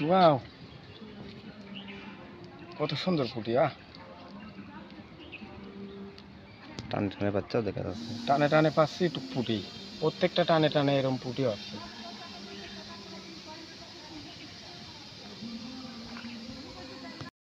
Wow কত সুন্দর পুঁটি টানে টানে বাচ্চাও দেখা যাচ্ছে। টানে টানে পাচ্ছি একটু পুঁটি প্রত্যেকটা টানে টানে এরকম পুটি আছে।